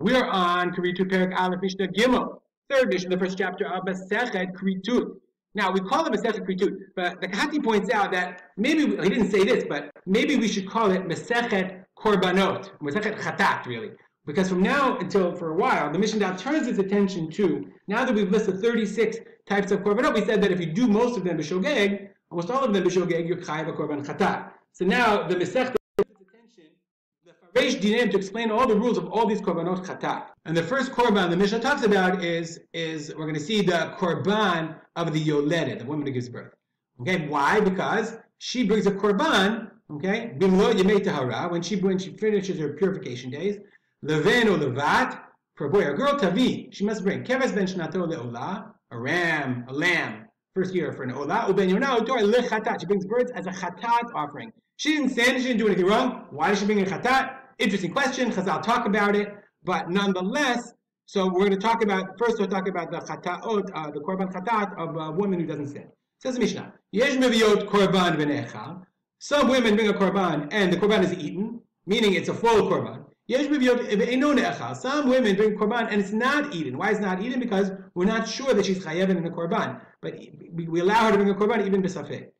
We're on Keritot Perek Aleph Mishnah Gimel, third Mishnah, the first chapter of Masechet Keritot. Now we call it Masechet Keritot, but the Kehati points out that maybe he didn't say this, but maybe we should call it Masechet Korbanot, Masechet Chatat, really, because from now until for a while, the Mishnah turns its attention to now that we've listed 36 types of korbanot. We said that if you do most of them b'shogeg, almost all of them b'shogeg, you're chayiv a korban chatat. So now the Masechet Reish Dinim to explain all the rules of all these korbanot chatat. And the first korban the Mishnah talks about is, is we're going to see the korban of the yoledet, the woman who gives birth. Okay, why? Because she brings a korban, okay, bimlo yemei tahara, when she, when she finishes her purification days, leven or levat, for a boy or girl, tavi, she must bring keves ben shnato leolah, a ram, a lamb, first year for an olah, uben yonah otor lechatat, she brings birds as a chatat offering. She didn't sin, she didn't do anything wrong. Why does she bring a chatat? Interesting question. Chazal talk about it, but nonetheless, so we're going to talk about first. We'll talk about the chataot, uh, the korban chatat of a woman who doesn't sin. Says the Mishnah, Yesh meviot korban v'nechal. Some women bring a korban and the korban is eaten, meaning it's a full korban. Meviot eh, eh, nechal. Some women bring korban and it's not eaten. Why is not eaten? Because we're not sure that she's chayev in a korban, but we allow her to bring a korban even b'safek.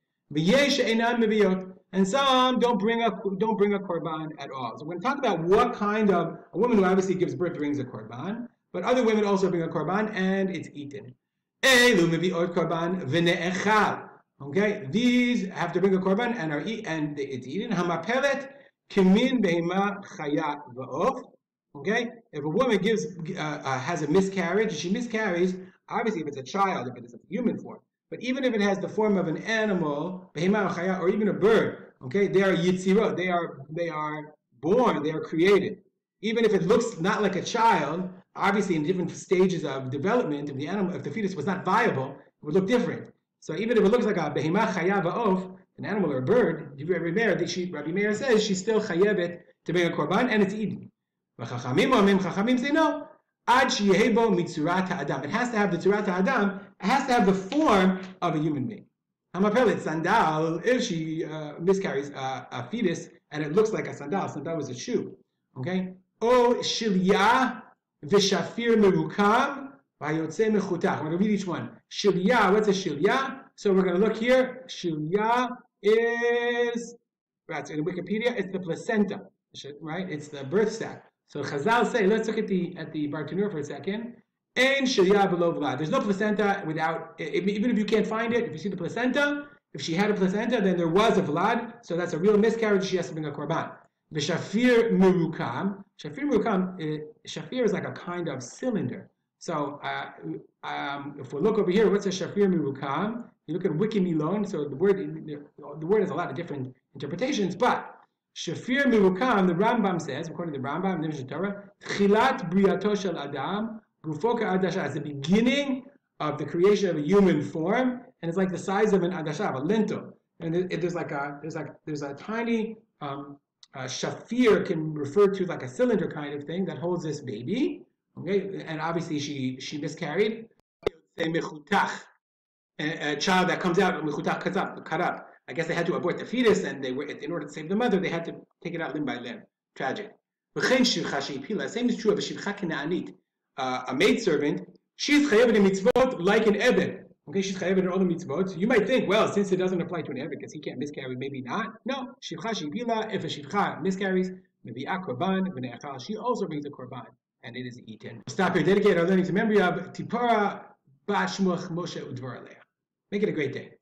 And some don't bring a don't bring a korban at all. So we're going to talk about what kind of a woman who obviously gives birth brings a korban, but other women also bring a korban and it's eaten. Okay, these have to bring a korban and are eat and it's eaten. Kimin behema chayat va'of. Okay, if a woman gives uh, uh, has a miscarriage, she miscarries. Obviously, if it's a child, if it's a human form, but even if it has the form of an animal, or even a bird, okay, they are yitzirot. They are they are born. They are created. Even if it looks not like a child, obviously in different stages of development, if the animal, if the fetus was not viable, it would look different. So even if it looks like a behema chayav of an animal or a bird, Rabbi Meir, she, Rabbi Meir says she's still chayevet to bring a korban and it's eaten. Chachamim say no. Ad mitzurat ha'adam. It has to have the tzurat ha'adam. It has to have the form of a human being. Hamapelet sandal. If she uh, miscarries a fetus and it looks like a sandal, sandal was a shoe. Okay. O shilya v'shafir merukam v'ayotze mechutach. We're going to read each one. Shilya. What's a shilya? So we're going to look here. Shilya is right. in Wikipedia, it's the placenta. Right. It's the birth sac. So Chazal say, let's look at the at the Bartenura for a second. Ein shilya below vlad. There's no placenta without, even if you can't find it, if you see the placenta, if she had a placenta, then there was a vlad, so that's a real miscarriage, she has to bring a korban. The shafir merukam, shafir merukam, eh, shafir is like a kind of cylinder. So uh, um, if we look over here, what's a shafir merukam? You look at Wikimilon, so the word the word has a lot of different interpretations, but Shafir Merukam, the Rambam says, according to the Rambam, the Torah, Chilat Briyato Shel Adam, Gufoka Adasha, as the beginning of the creation of a human form, and it's like the size of an Adasha, a lintel. And it, it, there's like a there's like there's a tiny um, uh, shafir can refer to like a cylinder kind of thing that holds this baby. Okay, and obviously she she miscarried. A, a child that comes out cut up, cut up. I guess they had to abort the fetus, and they were in order to save the mother, they had to take it out limb by limb. Tragic. Same is true of a shivcha kenanit, uh, a maidservant. She's chayavet in mitzvot like an ebed. Okay, she's chayavet in all the mitzvot. You might think, well, since it doesn't apply to an ebed because he can't miscarry, maybe not. No, shivcha. If a shivcha miscarries, maybe a korban. She also brings a korban, and it is eaten. Stop here. Dedicate our learning to memory of Tipara Bashmuch Moshe Udvar Make it a great day.